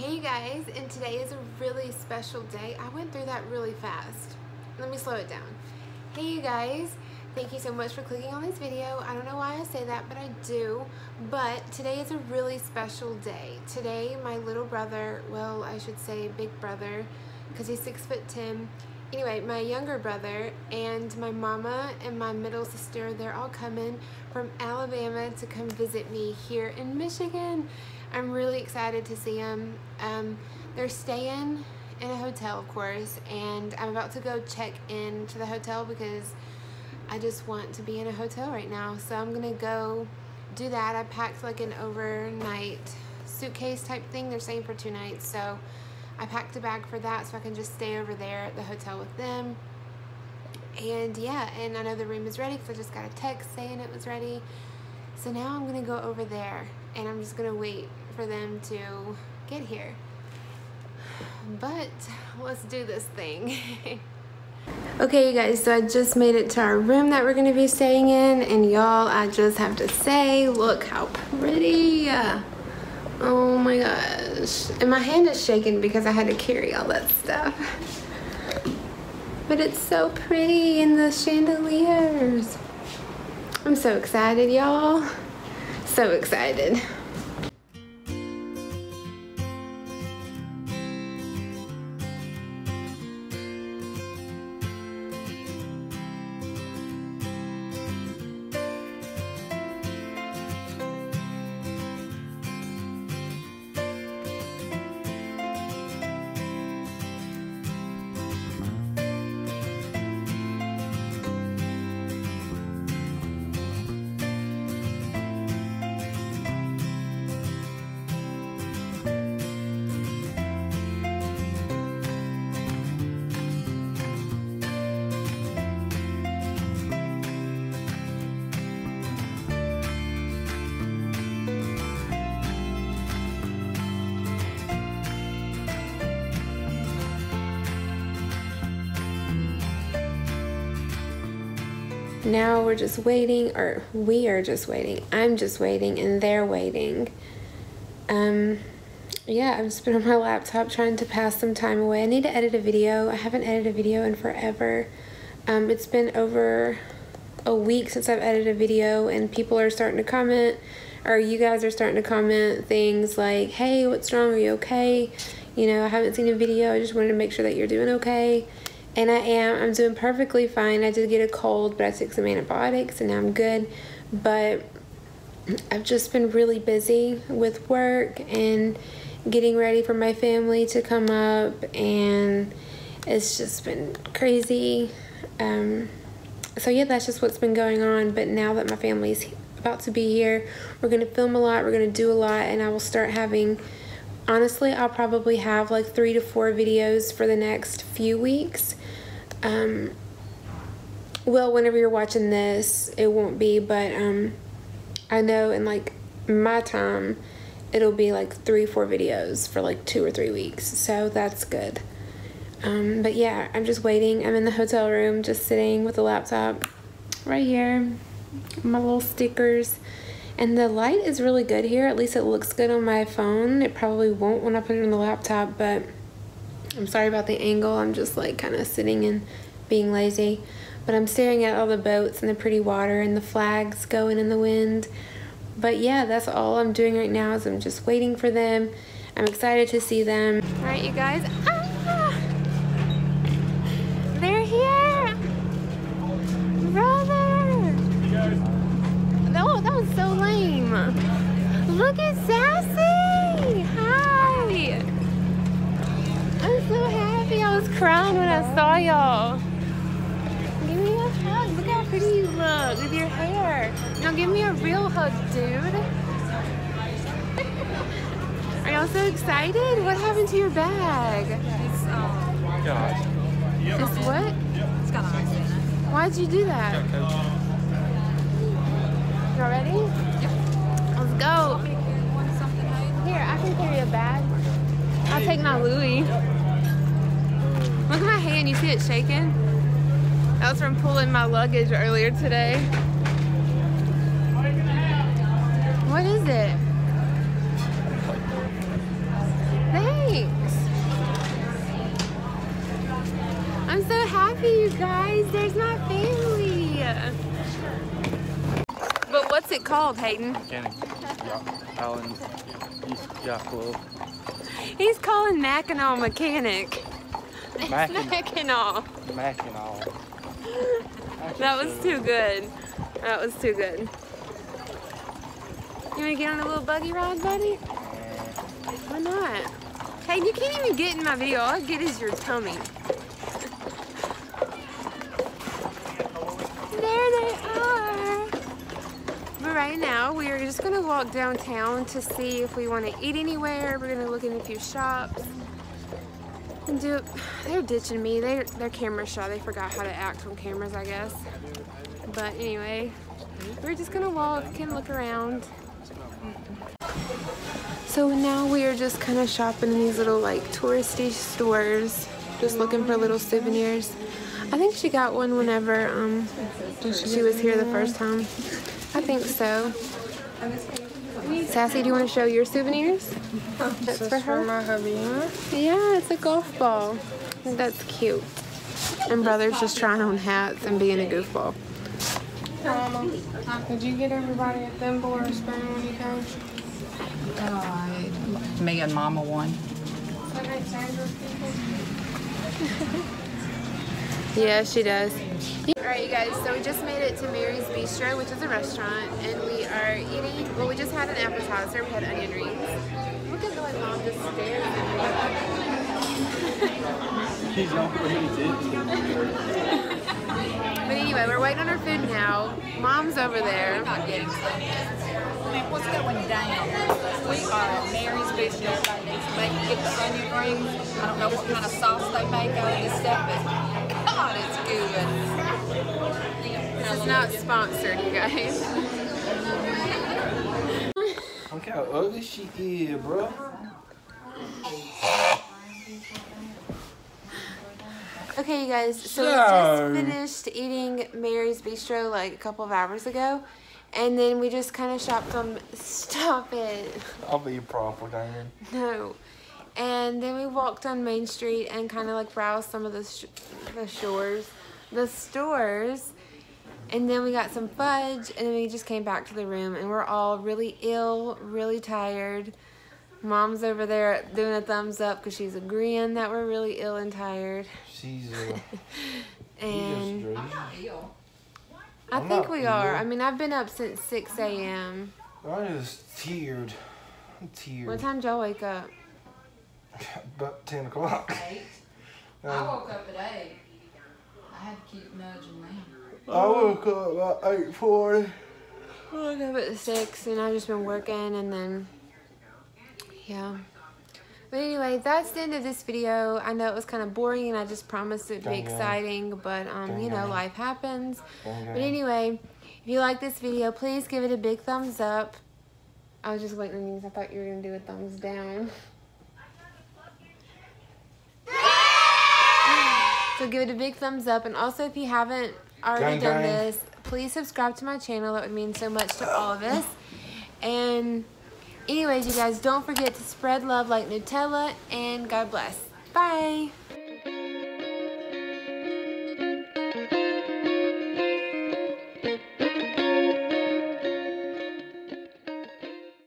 Hey guys, and today is a really special day. I went through that really fast. Let me slow it down. Hey you guys, thank you so much for clicking on this video. I don't know why I say that, but I do. But today is a really special day. Today, my little brother, well, I should say big brother, because he's six foot ten. Anyway, my younger brother and my mama and my middle sister, they're all coming from Alabama to come visit me here in Michigan. I'm really excited to see them. Um, they're staying in a hotel, of course, and I'm about to go check in to the hotel because I just want to be in a hotel right now. So I'm gonna go do that. I packed like an overnight suitcase type thing. They're staying for two nights, so I packed a bag for that so I can just stay over there at the hotel with them. And yeah, and I know the room is ready because I just got a text saying it was ready. So now I'm gonna go over there and I'm just gonna wait for them to get here. But let's do this thing. okay, you guys, so I just made it to our room that we're gonna be staying in, and y'all, I just have to say, look how pretty. Oh my gosh. And my hand is shaking because I had to carry all that stuff. But it's so pretty in the chandeliers. I'm so excited, y'all. So excited. Now we're just waiting, or we are just waiting. I'm just waiting, and they're waiting. Um, yeah, I've just been on my laptop trying to pass some time away. I need to edit a video. I haven't edited a video in forever. Um, it's been over a week since I've edited a video, and people are starting to comment, or you guys are starting to comment things like, hey, what's wrong? Are you okay? You know, I haven't seen a video. I just wanted to make sure that you're doing okay. And I am. I'm doing perfectly fine. I did get a cold, but I took some antibiotics and now I'm good. But I've just been really busy with work and getting ready for my family to come up and it's just been crazy. Um, so yeah, that's just what's been going on. But now that my family's about to be here, we're gonna film a lot, we're gonna do a lot, and I will start having honestly, I'll probably have like three to four videos for the next few weeks. Um, well, whenever you're watching this, it won't be, but um, I know in like my time, it'll be like three, four videos for like two or three weeks. So that's good. Um, but yeah, I'm just waiting. I'm in the hotel room, just sitting with the laptop right here, my little stickers. And the light is really good here. At least it looks good on my phone. It probably won't when I put it on the laptop, but I'm sorry about the angle. I'm just like kind of sitting and being lazy. But I'm staring at all the boats and the pretty water and the flags going in the wind. But yeah, that's all I'm doing right now is I'm just waiting for them. I'm excited to see them. All right, you guys. Ah! They're here! Brother! No, that was so lame. Look at Sassy! Hi! I'm so happy. I was crying when I saw y'all. Give me a hug. Look how pretty you look with your hair. Now give me a real hug, dude. Are y'all so excited? What happened to your bag? It's, um, Gosh. Just what? it's got ice in it. Why'd you do that? Y'all ready? Yep. Let's go. Here, I can carry a bag. I'll take my Louis and you see it shaking? That was from pulling my luggage earlier today. What is it? Thanks. I'm so happy you guys. There's my family. But what's it called, Hayden? Mechanic. Yeah. Alan. He's, yeah. He's calling Mackinac mechanic. Mackinac. Mackinac. That was too good. That was too good. You wanna get on a little buggy ride, buddy? Why not? Hey, you can't even get in my video. All I get is your tummy. There they are. But right now, we are just gonna walk downtown to see if we want to eat anywhere. We're gonna look in a few shops do. They're ditching me. They they're camera shy. They forgot how to act on cameras, I guess. But anyway, we're just gonna walk and look around. So now we are just kind of shopping in these little like touristy stores, just looking for little souvenirs. I think she got one whenever um she was here the first time. I think so. Sassy, do you want to show your souvenirs? That's for her. my hubby. Yeah, it's a golf ball. That's cute. And brother's just trying on hats and being a goofball. Mama, did you get everybody a thimble or a spoon when you came? Uh, me and Mama won. That ain't Sandra's people. Yeah, she does. Alright, you guys, so we just made it to Mary's Bistro, which is a restaurant, and we are eating, well, we just had an appetizer. We had onion rings. Look at the way mom just stares at He's not me. But anyway, we're waiting on our food now. Mom's over there. Not getting some. What's going down? We are at Mary's Bistro. Everybody needs to make get the onion rings. I don't know what kind of sauce they make out of this stuff, but God, it's good. This is not sponsored, you guys. Look how ugly she is, bro. Okay, you guys, so we just finished eating Mary's Bistro like a couple of hours ago. And then we just kind of shopped on. Stop it. I'll be proper, Diane. No. And then we walked on Main Street and kind of like browsed some of the, sh- the shores, the stores. And then we got some fudge and then we just came back to the room and we're all really ill, really tired. Mom's over there doing a thumbs up because she's agreeing that we're really ill and tired. She's uh, And just I I'm think not we are. I mean, I've been up since 6 a.m. I'm just teared. I'm teared. What time did y'all wake up? About 10 o'clock. Eight. I Um, woke up at eight. I had to keep nudging them. I woke up about 8.40. I woke up at 6 and I've just been working and then, yeah. But anyway, that's the end of this video. I know it was kind of boring and I just promised it would be exciting, but um, you know, life happens. But anyway, if you like this video, please give it a big thumbs up. I was just waiting on you 'cause I thought you were going to do a thumbs down. So give it a big thumbs up. And also, if you haven't already Gang, done gang. this, please subscribe to my channel. That would mean so much to all of us. And anyways, you guys, don't forget to spread love like Nutella. And God bless. Bye.